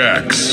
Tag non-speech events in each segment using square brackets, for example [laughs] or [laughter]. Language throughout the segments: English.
the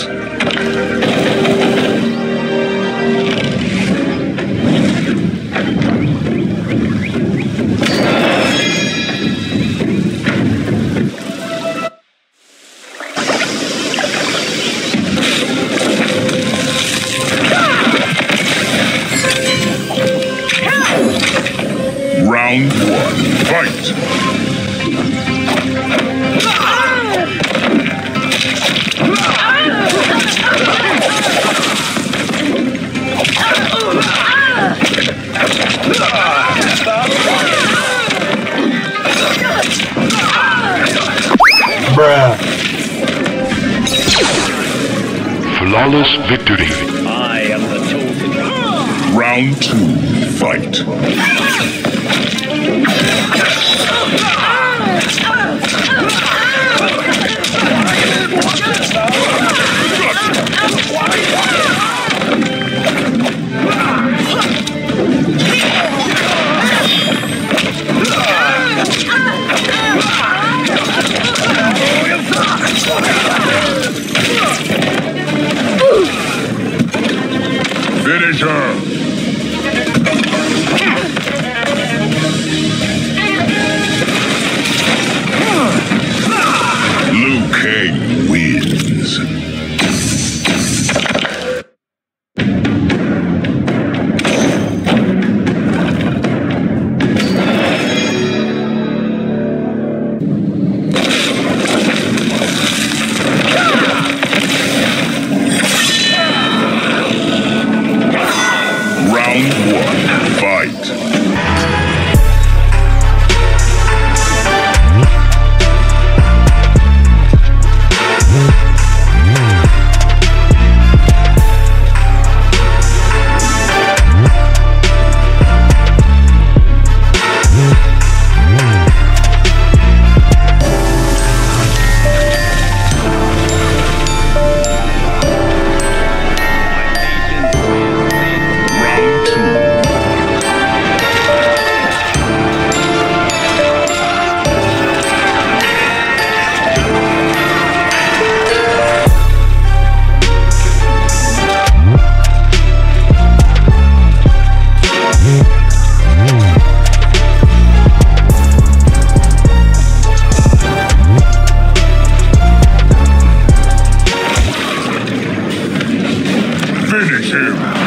him!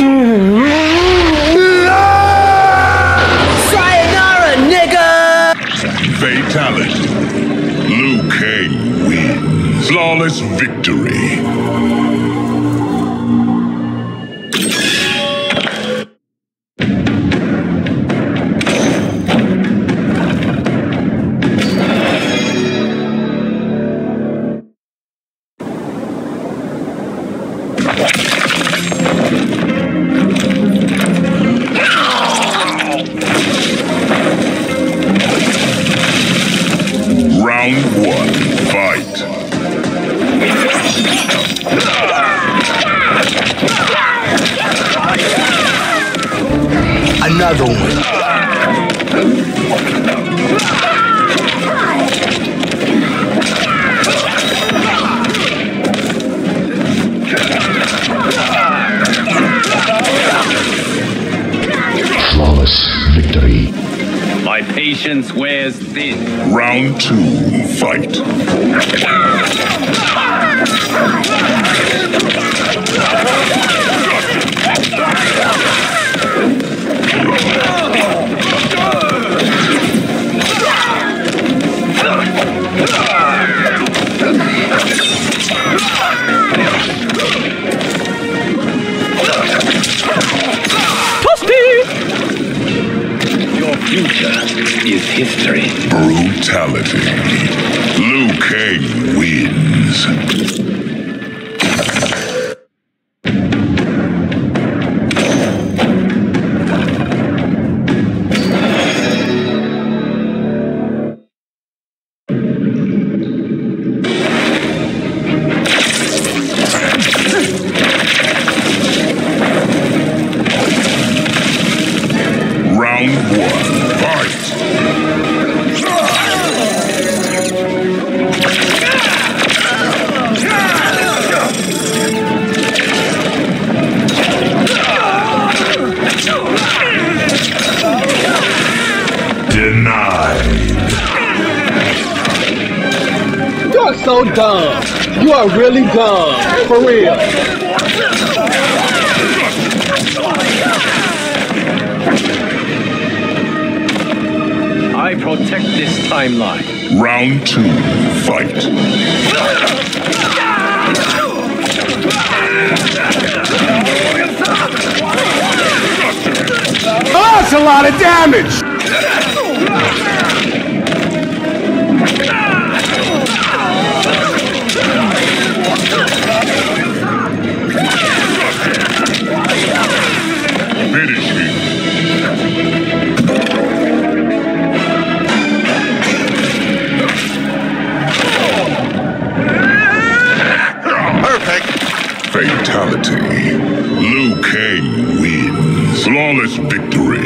Hum, patience wears thin. Round two, fight. [laughs] history. Brutality. Liu Kang so dumb. You are really dumb. For real. I protect this timeline. Round two, fight. Oh, that's a lot of damage. Fatality. Liu Kang wins. Flawless victory.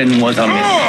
Creation was a mistake.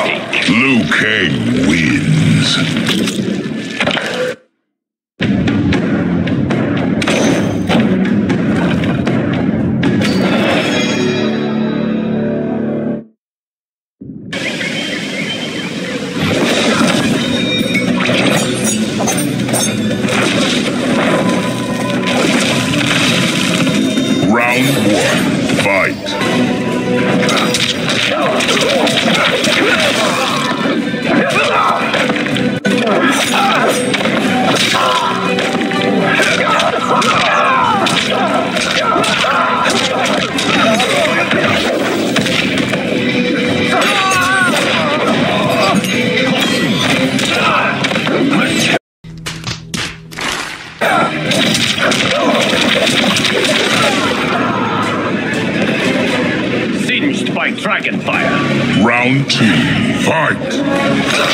Round two, fight!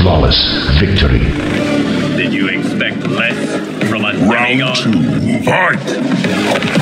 flawless victory. Did you expect less from a Round demagogue? Two, fight!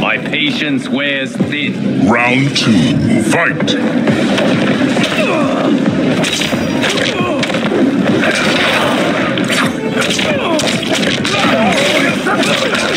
My patience wears thin. Round two, fight! [laughs] Had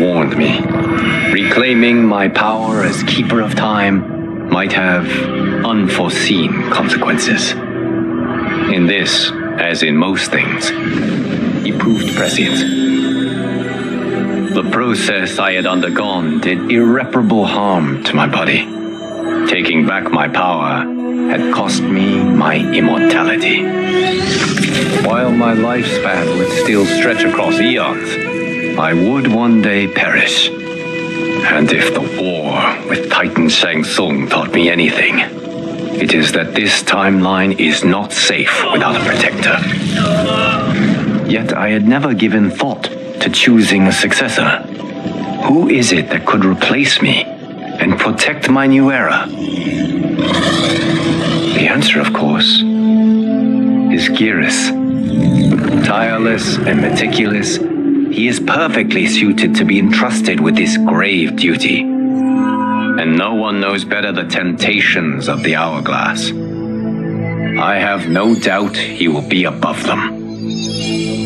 warned me. Reclaiming my power as keeper of time might have unforeseen consequences. In this, as in most things, he proved prescient. The process I had undergone did irreparable harm to my body. Taking back my power had cost me my immortality. While my lifespan would still stretch across eons, I would one day perish. And if the war with Titan Shang Tsung taught me anything, it is that this timeline is not safe without a protector. Yet I had never given thought to choosing a successor. Who is it that could replace me and protect my new era? The answer, of course, is Geras. Tireless and meticulous, he is perfectly suited to be entrusted with this grave duty. And no one knows better the temptations of the hourglass. I have no doubt he will be above them.